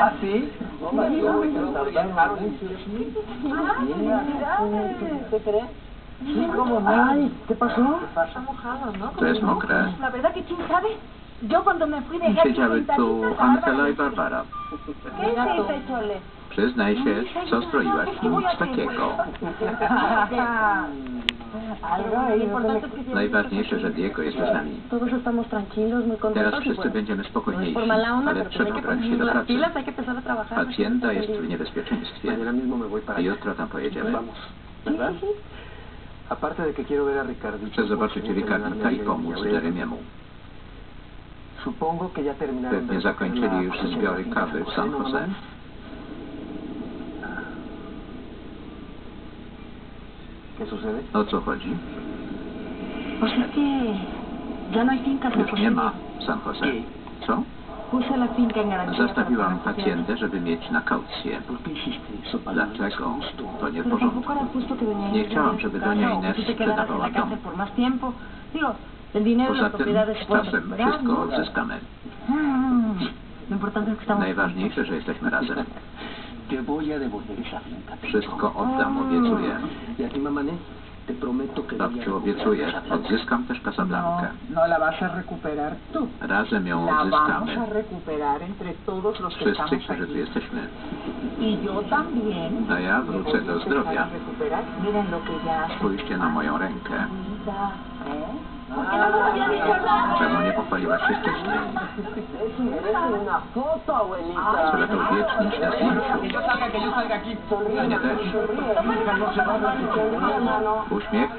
¿Así? ¿Qué ¿cómo ¿Qué pasó? Está ¿no? Tres. La verdad que quién sabe. Yo cuando me fui de Się ¿Qué es ese Chole? Przyznaj się, co stroiłaś im takiego. Najważniejsze, że Diego jest z nami. Teraz y wszyscy będziemy spokojniejsi, ale trzeba brać się do pracy. trabajar. Pacjenta jest w niebezpieczeństwie. Jutro tam pojedziemy. Ricardito. Chcę zobaczyć Ricardita i pomóc Jeremiemu. Pewnie zakończyli już zbiory kawy w San ¿no, Jose. ¿Qué sucede? O co chodzi? Pues es que ya no hay fincas en Już nie ma w San Jose. Co? Puse la finca en garantía. para Zastawiłam pagar pacjentę, żeby mieć na kaucję. ¿Por qué hiciste eso, Paloma? Dlaczego? To nie w Pero tampoco porządku. era justo que doña Nie Inés chciałam, żeby su doña o Inés que tú te quedaras en sprzedawała casa dom. por más tiempo. Digo, el dinero y Poza las tym propiedades z czasem wszystko ¿no? odzyskamy. Mm, Lo importante es que estamos Najważniejsze, że jesteśmy razem. Wszystko oddam, obiecuję. Y a ti, mamá, Né, te prometo que voy a Babciu, obiecuję. Casablanca. Odzyskam też Casablankę. No, no la vas a recuperar tú. Razem ją La vamos odzyskamy. a recuperar entre todos los que Wszyscy, estamos którzy tu aquí. jesteśmy. Y yo también. A ja wrócę voy a do empezar zdrowia. a recuperar. Miren lo que ya hace. Spójrzcie na moją rękę. ¿eh? Czemu nie pochwaliłaś się wcześniej? Trzeba to uwiecznić na zdjęciu. Mnie też. Uśmiech.